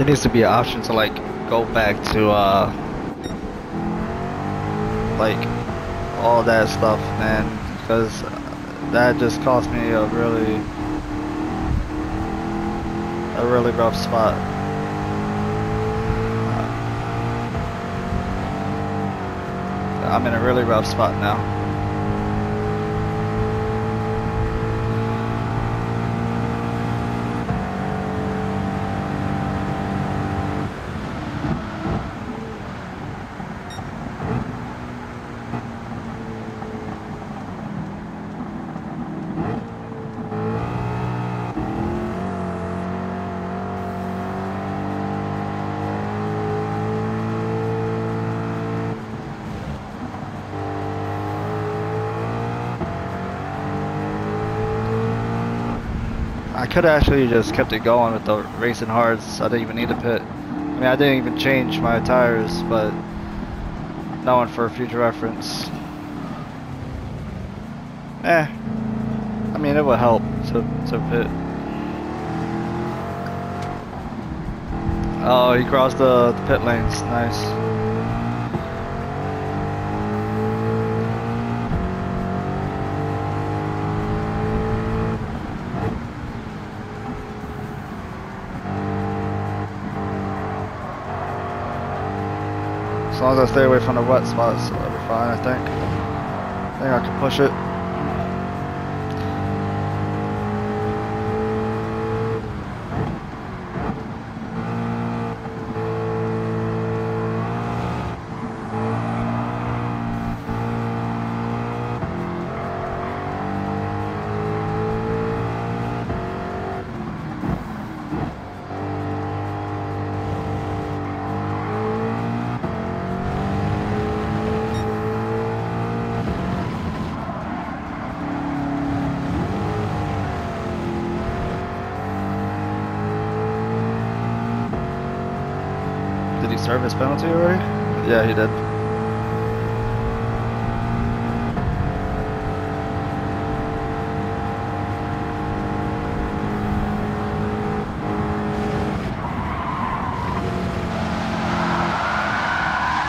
There needs to be an option to like go back to uh like all that stuff, man, because that just cost me a really a really rough spot. I'm in a really rough spot now. Could actually just kept it going with the racing hards. I didn't even need to pit. I mean, I didn't even change my tires, but knowing for future reference. Eh. I mean, it would help to, to pit. Oh, he crossed the, the pit lanes. Nice. Long as I stay away from the wet spots, I'll be fine, I think. I think I can push it. Serve his penalty already? Yeah, he did.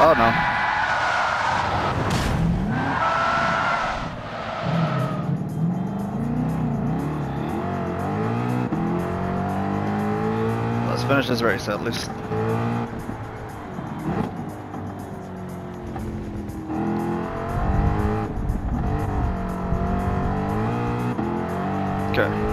Oh no. Let's finish this race at least. America.